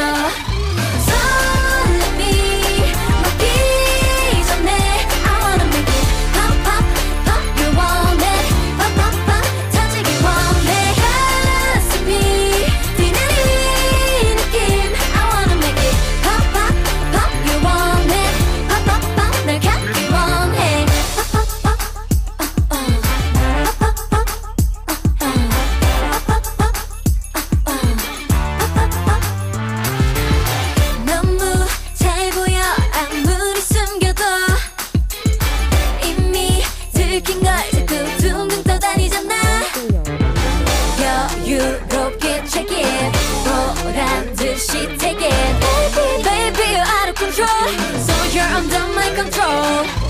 Uh. 유롭게 check it 노란 듯이 take it. Baby, baby, you're out of control. So you're under my control.